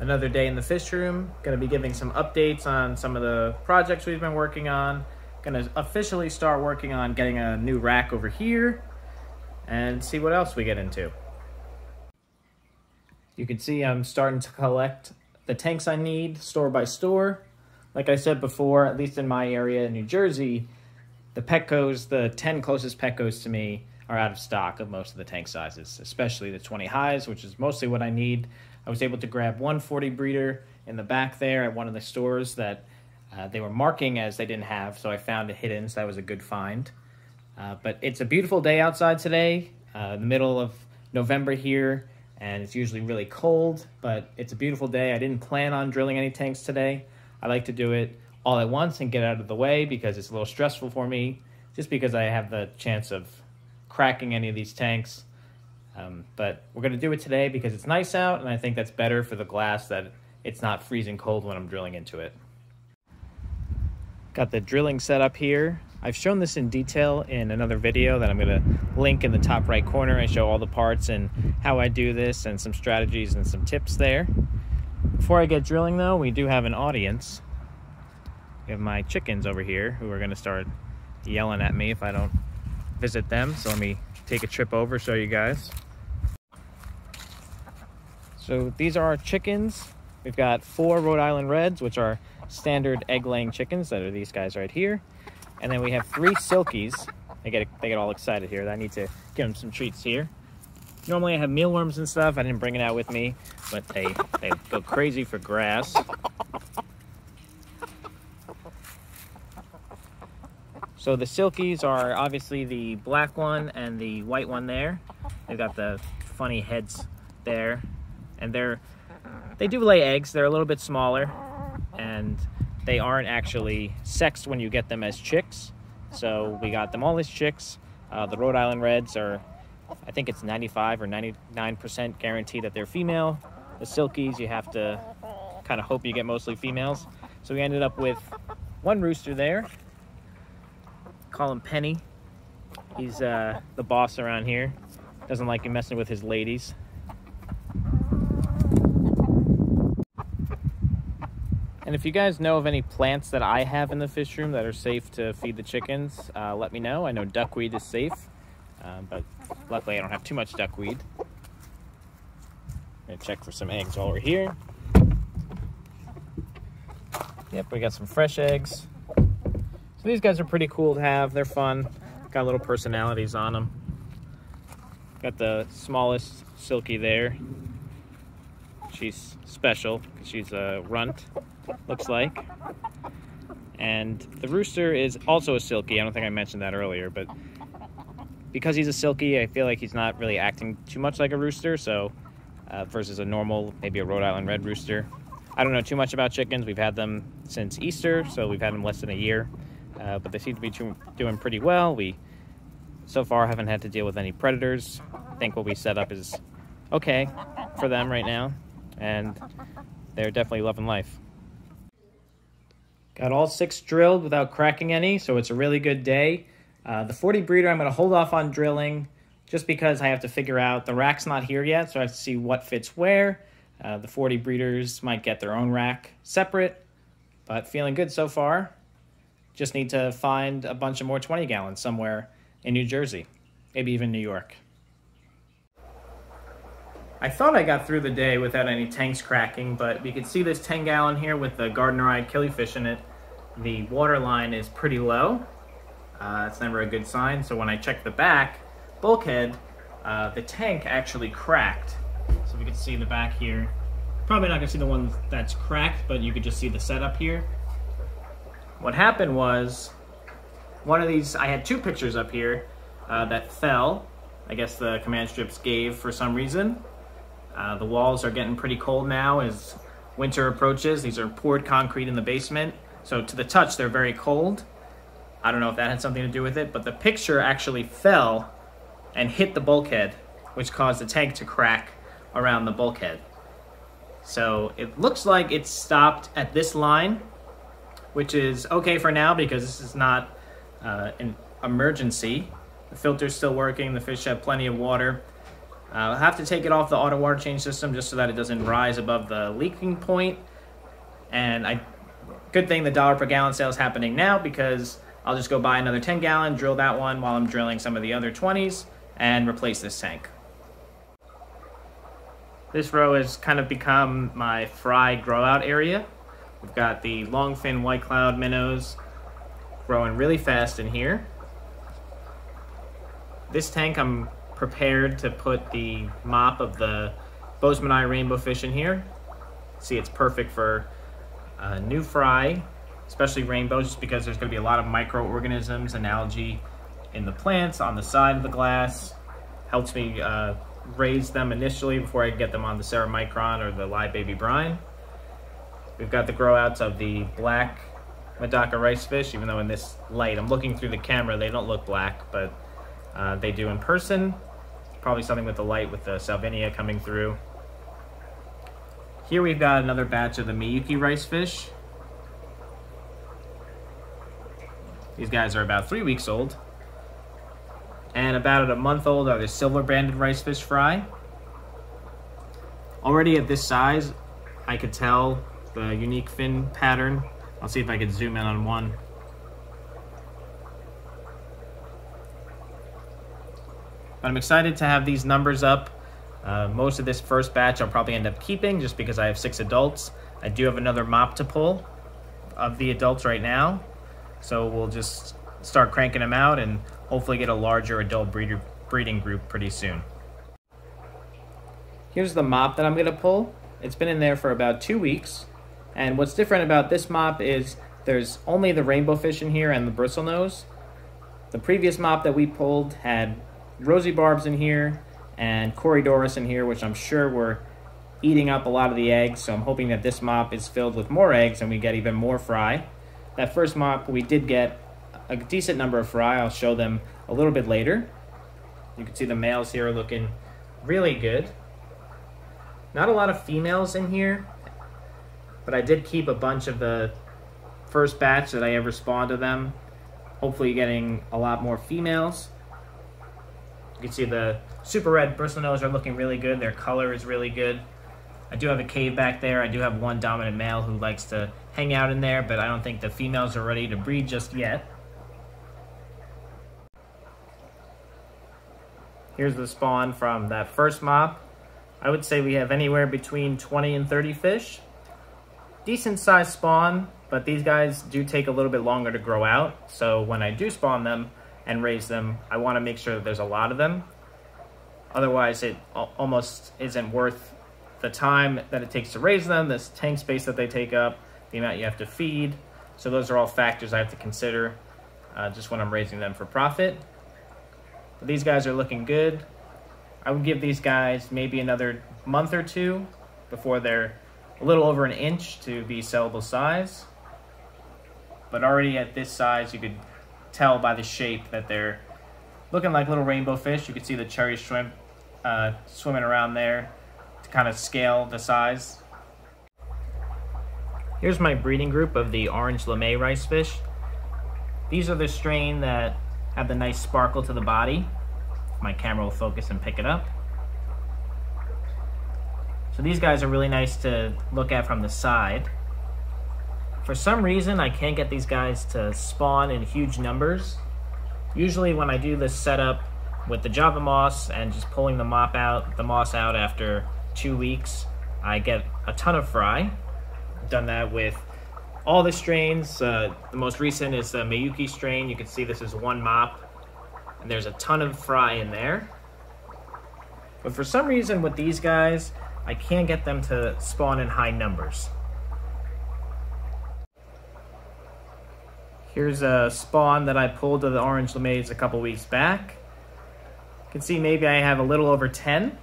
Another day in the fish room. Going to be giving some updates on some of the projects we've been working on. Going to officially start working on getting a new rack over here and see what else we get into. You can see I'm starting to collect the tanks I need store by store. Like I said before, at least in my area in New Jersey, the Petcos, the 10 closest Petcos to me, are out of stock of most of the tank sizes, especially the 20 highs, which is mostly what I need. I was able to grab 140 breeder in the back there at one of the stores that uh, they were marking as they didn't have, so I found it hidden, so that was a good find. Uh, but it's a beautiful day outside today, uh, the middle of November here, and it's usually really cold, but it's a beautiful day. I didn't plan on drilling any tanks today. I like to do it all at once and get out of the way because it's a little stressful for me, just because I have the chance of cracking any of these tanks. Um, but we're going to do it today because it's nice out, and I think that's better for the glass that it's not freezing cold when I'm drilling into it. Got the drilling set up here. I've shown this in detail in another video that I'm going to link in the top right corner. I show all the parts and how I do this and some strategies and some tips there. Before I get drilling though, we do have an audience. We have my chickens over here who are going to start yelling at me if I don't visit them. So let me take a trip over, show you guys. So these are our chickens. We've got four Rhode Island Reds, which are standard egg-laying chickens that are these guys right here. And then we have three Silkies. They get, they get all excited here. I need to give them some treats here. Normally I have mealworms and stuff. I didn't bring it out with me, but they, they go crazy for grass. So the silkies are obviously the black one and the white one there. They've got the funny heads there. And they're they do lay eggs. They're a little bit smaller and they aren't actually sexed when you get them as chicks. So we got them all as chicks. Uh, the Rhode Island Reds are, I think it's 95 or 99% guarantee that they're female. The Silkies, you have to kind of hope you get mostly females. So we ended up with one rooster there Call him Penny. He's uh, the boss around here. Doesn't like you messing with his ladies. And if you guys know of any plants that I have in the fish room that are safe to feed the chickens, uh, let me know. I know duckweed is safe, uh, but luckily I don't have too much duckweed. I'm gonna check for some eggs while we're here. Yep, we got some fresh eggs. So these guys are pretty cool to have. They're fun. Got little personalities on them. Got the smallest Silky there. She's special. She's a runt, looks like. And the rooster is also a Silky. I don't think I mentioned that earlier, but because he's a Silky, I feel like he's not really acting too much like a rooster, so uh, versus a normal, maybe a Rhode Island Red rooster. I don't know too much about chickens. We've had them since Easter, so we've had them less than a year uh, but they seem to be doing pretty well. We so far haven't had to deal with any predators. I think what we set up is okay for them right now, and they're definitely loving life. Got all six drilled without cracking any, so it's a really good day. Uh, the 40 breeder, I'm going to hold off on drilling just because I have to figure out the rack's not here yet, so I have to see what fits where. Uh, the 40 breeders might get their own rack separate, but feeling good so far. Just need to find a bunch of more 20 gallons somewhere in New Jersey, maybe even New York. I thought I got through the day without any tanks cracking, but you can see this 10 gallon here with the Gardneri killifish in it. The water line is pretty low. Uh, never a good sign. So when I checked the back bulkhead, uh, the tank actually cracked. So we can see the back here. Probably not gonna see the one that's cracked, but you could just see the setup here. What happened was, one of these, I had two pictures up here uh, that fell. I guess the command strips gave for some reason. Uh, the walls are getting pretty cold now as winter approaches. These are poured concrete in the basement. So to the touch, they're very cold. I don't know if that had something to do with it, but the picture actually fell and hit the bulkhead, which caused the tank to crack around the bulkhead. So it looks like it stopped at this line which is okay for now because this is not uh, an emergency. The filter's still working, the fish have plenty of water. Uh, I'll have to take it off the auto water change system just so that it doesn't rise above the leaking point. And I, good thing the dollar per gallon sale is happening now because I'll just go buy another 10 gallon, drill that one while I'm drilling some of the other 20s, and replace this tank. This row has kind of become my fry grow out area. We've got the longfin white cloud minnows growing really fast in here. This tank I'm prepared to put the mop of the Boeseman rainbow fish in here. See, it's perfect for a new fry, especially rainbows, just because there's gonna be a lot of microorganisms and algae in the plants on the side of the glass. Helps me uh, raise them initially before I get them on the Sera Micron or the live baby brine. We've got the grow outs of the black Medaka rice fish, even though in this light, I'm looking through the camera, they don't look black, but uh, they do in person. Probably something with the light with the Salvinia coming through. Here we've got another batch of the Miyuki rice fish. These guys are about three weeks old. And about a month old are the silver banded rice fish fry. Already at this size, I could tell the unique fin pattern. I'll see if I can zoom in on one. But I'm excited to have these numbers up. Uh, most of this first batch I'll probably end up keeping just because I have six adults. I do have another mop to pull of the adults right now. So we'll just start cranking them out and hopefully get a larger adult breeder, breeding group pretty soon. Here's the mop that I'm going to pull. It's been in there for about two weeks. And what's different about this mop is there's only the rainbow fish in here and the bristlenose. The previous mop that we pulled had rosy barbs in here and corydoras in here, which I'm sure were eating up a lot of the eggs. So I'm hoping that this mop is filled with more eggs and we get even more fry. That first mop, we did get a decent number of fry. I'll show them a little bit later. You can see the males here are looking really good. Not a lot of females in here, but I did keep a bunch of the first batch that I ever spawned of them. Hopefully getting a lot more females. You can see the super red bristlenose are looking really good. Their color is really good. I do have a cave back there. I do have one dominant male who likes to hang out in there, but I don't think the females are ready to breed just yet. Here's the spawn from that first mop. I would say we have anywhere between 20 and 30 fish. Decent sized spawn, but these guys do take a little bit longer to grow out. So when I do spawn them, and raise them, I want to make sure that there's a lot of them. Otherwise, it almost isn't worth the time that it takes to raise them, this tank space that they take up, the amount you have to feed. So those are all factors I have to consider uh, just when I'm raising them for profit. But these guys are looking good. I would give these guys maybe another month or two before they're a little over an inch to be sellable size. But already at this size, you could tell by the shape that they're looking like little rainbow fish. You can see the cherry shrimp uh, swimming around there to kind of scale the size. Here's my breeding group of the orange lamé rice fish. These are the strain that have the nice sparkle to the body. My camera will focus and pick it up. So these guys are really nice to look at from the side. For some reason, I can't get these guys to spawn in huge numbers. Usually when I do this setup with the Java moss and just pulling the mop out, the moss out after two weeks, I get a ton of fry. I've done that with all the strains. Uh, the most recent is the Miyuki strain. You can see this is one mop, and there's a ton of fry in there. But for some reason with these guys, I can't get them to spawn in high numbers. Here's a spawn that I pulled to the orange lamés a couple weeks back. You can see maybe I have a little over 10.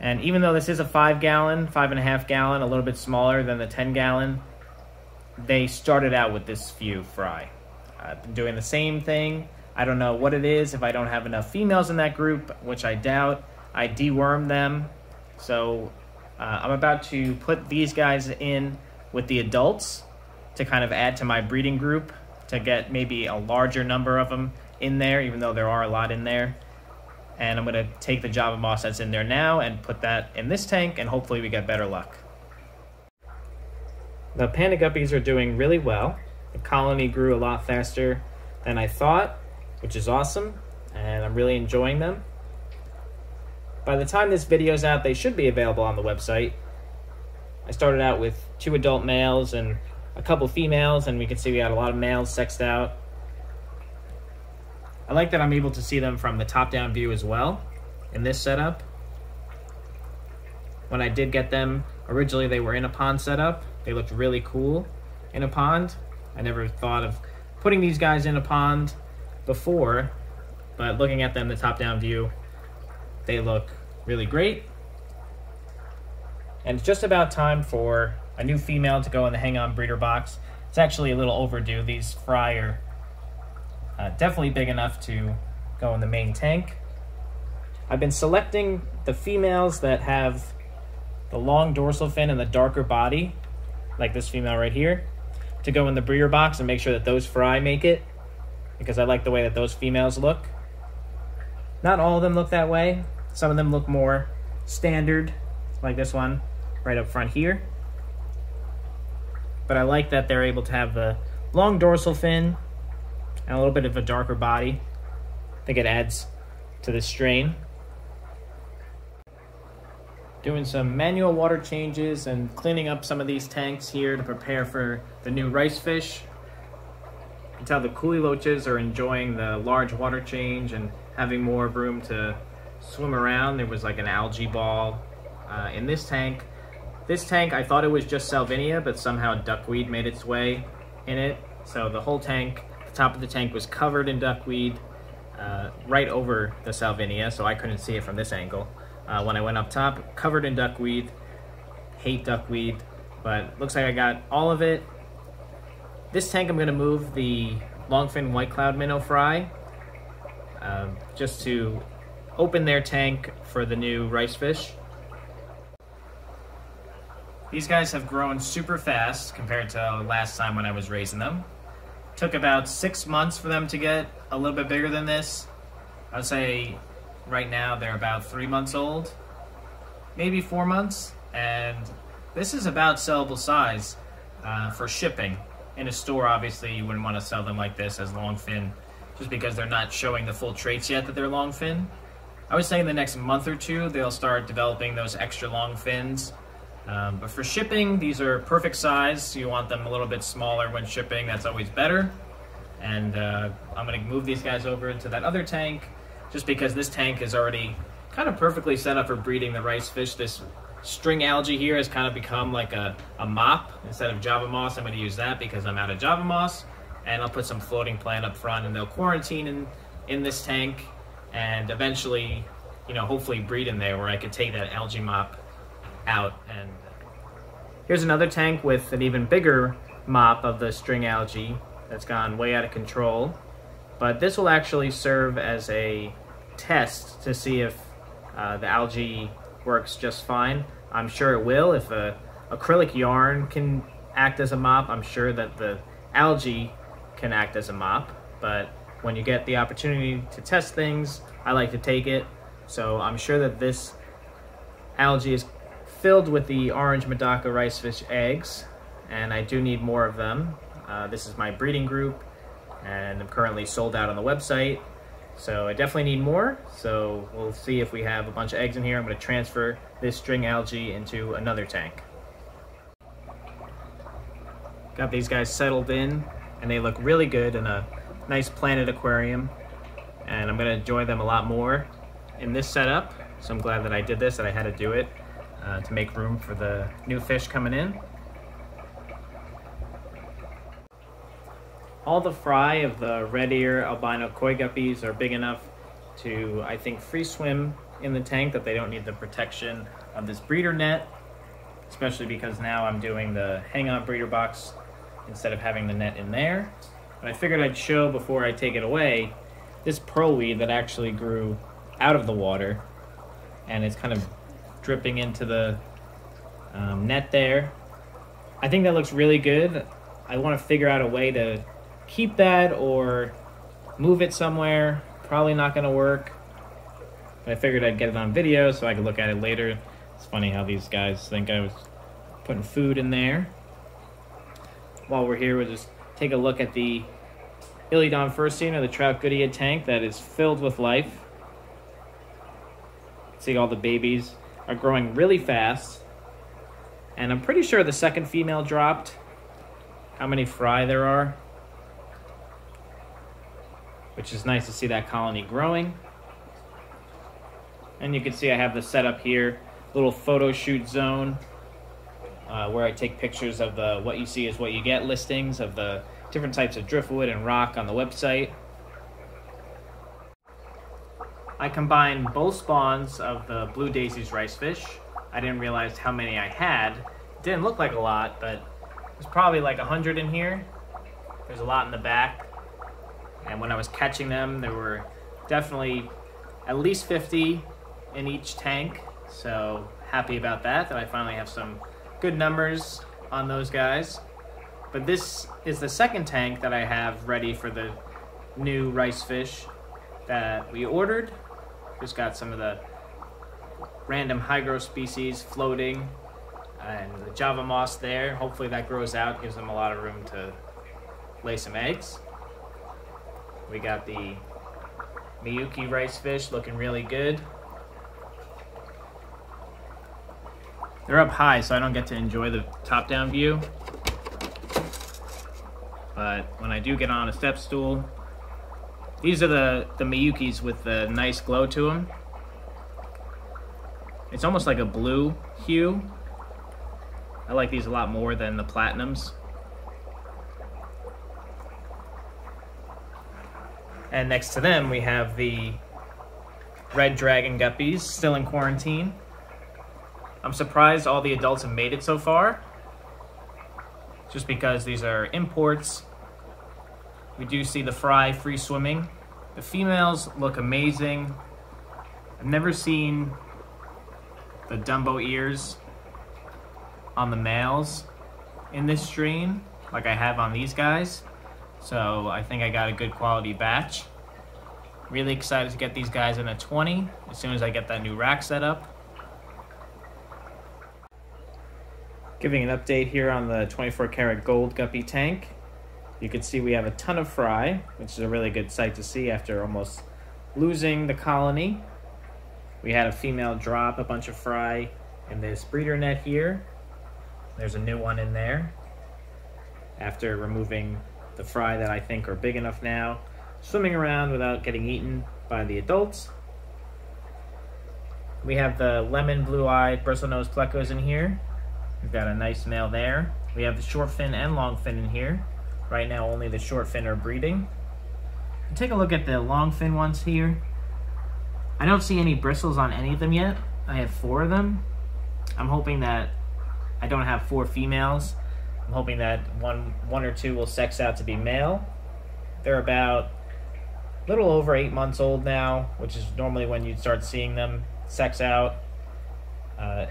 And even though this is a five gallon, five and a half gallon, a little bit smaller than the 10 gallon, they started out with this few fry. I've been doing the same thing. I don't know what it is. If I don't have enough females in that group, which I doubt, I deworm them. So uh, I'm about to put these guys in with the adults to kind of add to my breeding group to get maybe a larger number of them in there, even though there are a lot in there. And I'm going to take the Java Moss that's in there now and put that in this tank, and hopefully we get better luck. The panda guppies are doing really well. The colony grew a lot faster than I thought, which is awesome, and I'm really enjoying them. By the time this video is out, they should be available on the website. I started out with two adult males and a couple females, and we can see we had a lot of males sexed out. I like that I'm able to see them from the top-down view as well in this setup. When I did get them, originally they were in a pond setup. They looked really cool in a pond. I never thought of putting these guys in a pond before, but looking at them the top-down view, they look really great. And it's just about time for a new female to go in the hang-on breeder box. It's actually a little overdue. These fry are uh, definitely big enough to go in the main tank. I've been selecting the females that have the long dorsal fin and the darker body, like this female right here, to go in the breeder box and make sure that those fry make it, because I like the way that those females look. Not all of them look that way. Some of them look more standard, like this one right up front here. But I like that they're able to have the long dorsal fin and a little bit of a darker body. I think it adds to the strain. Doing some manual water changes and cleaning up some of these tanks here to prepare for the new rice fish. You can tell the kuhli loaches are enjoying the large water change and having more room to swim around. There was like an algae ball uh, in this tank. This tank, I thought it was just salvinia, but somehow duckweed made its way in it. So the whole tank the top of the tank was covered in duckweed uh, right over the salvinia, so I couldn't see it from this angle. Uh, when I went up top, covered in duckweed. Hate duckweed, but looks like I got all of it. This tank I'm to move the longfin white cloud minnow fry uh, just to open their tank for the new rice fish. These guys have grown super fast compared to last time when I was raising them. Took about six months for them to get a little bit bigger than this. I'd say right now they're about three months old, maybe four months, and this is about sellable size uh, for shipping. In a store, obviously, you wouldn't want to sell them like this as long fin, just because they're not showing the full traits yet that they're long fin. I would say in the next month or two, they'll start developing those extra long fins um, but for shipping, these are perfect size. You want them a little bit smaller when shipping. That's always better. And uh, I'm going to move these guys over into that other tank just because this tank is already kind of perfectly set up for breeding the rice fish. This string algae here has kind of become like a, a mop. Instead of Java moss, I'm going to use that because I'm out of Java moss. And I'll put some floating plant up front and they'll quarantine in, in this tank and eventually, you know, hopefully breed in there where I could take that algae mop out. And here's another tank with an even bigger mop of the string algae that's gone way out of control. But this will actually serve as a test to see if uh, the algae works just fine. I'm sure it will. If a acrylic yarn can act as a mop, I'm sure that the algae can act as a mop. But when you get the opportunity to test things, I like to take it. So I'm sure that this algae is filled with the orange Medaka ricefish eggs, and I do need more of them. Uh, this is my breeding group, and I'm currently sold out on the website, so I definitely need more. So we'll see if we have a bunch of eggs in here. I'm going to transfer this string algae into another tank. Got these guys settled in, and they look really good in a nice planted aquarium, and I'm going to enjoy them a lot more in this setup. So I'm glad that I did this, that I had to do it uh, to make room for the new fish coming in. All the fry of the red ear albino koi guppies are big enough to, I think, free swim in the tank that they don't need the protection of this breeder net, especially because now I'm doing the hang-on breeder box instead of having the net in there. But I figured I'd show before I take it away this pearlweed that actually grew out of the water and it's kind of dripping into the um, net there. I think that looks really good. I want to figure out a way to keep that or move it somewhere. Probably not going to work. But I figured I'd get it on video so I could look at it later. It's funny how these guys think I was putting food in there. While we're here, we'll just take a look at the Ilyodon furcidens, or the Trout Goodeid tank that is filled with life. See all the babies are growing really fast. And I'm pretty sure the second female dropped. How many fry there are. Which is nice to see that colony growing. And you can see I have the setup here. Little photo shoot zone. Uh, where I take pictures of the what you see is what you get listings of the different types of driftwood and rock on the website. I combined both spawns of the Blue Daisy's rice fish. I didn't realize how many I had. It didn't look like a lot, but there's probably like a hundred in here. There's a lot in the back. And when I was catching them, there were definitely at least 50 in each tank. So happy about that, that I finally have some good numbers on those guys. But this is the second tank that I have ready for the new rice fish that we ordered. Just got some of the random hygro species floating and the Java moss there. Hopefully that grows out, gives them a lot of room to lay some eggs. We got the Miyuki rice fish looking really good. They're up high, so I don't get to enjoy the top-down view. But when I do get on a step stool, these are the, the Miyukis with the nice glow to them. It's almost like a blue hue. I like these a lot more than the Platinums. And next to them, we have the Red Dragon Guppies, still in quarantine. I'm surprised all the adults have made it so far. Just because these are imports we do see the fry free swimming. The females look amazing. I've never seen the Dumbo ears on the males in this stream like I have on these guys. So I think I got a good quality batch. Really excited to get these guys in a 20 as soon as I get that new rack set up. Giving an update here on the 24 karat gold guppy tank. You can see we have a ton of fry, which is a really good sight to see after almost losing the colony. We had a female drop a bunch of fry in this breeder net here. There's a new one in there. After removing the fry that I think are big enough now, swimming around without getting eaten by the adults. We have the lemon blue-eyed bristlenose plecos in here. We've got a nice male there. We have the short fin and long fin in here. Right now, only the short fin are breeding. Take a look at the long fin ones here. I don't see any bristles on any of them yet. I have four of them. I'm hoping that I don't have four females. I'm hoping that one, one or two will sex out to be male. They're about a little over eight months old now, which is normally when you'd start seeing them sex out. Uh,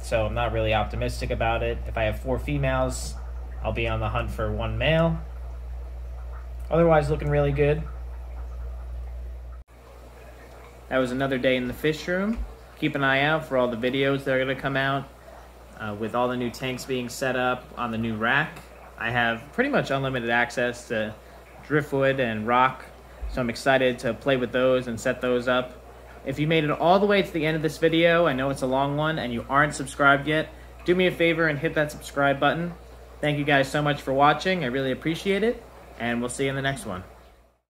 so I'm not really optimistic about it. If I have four females, I'll be on the hunt for one male. Otherwise, looking really good. That was another day in the fish room. Keep an eye out for all the videos that are going to come out uh, with all the new tanks being set up on the new rack. I have pretty much unlimited access to driftwood and rock, so I'm excited to play with those and set those up. If you made it all the way to the end of this video, I know it's a long one, and you aren't subscribed yet, do me a favor and hit that subscribe button. Thank you guys so much for watching. I really appreciate it, and we'll see you in the next one.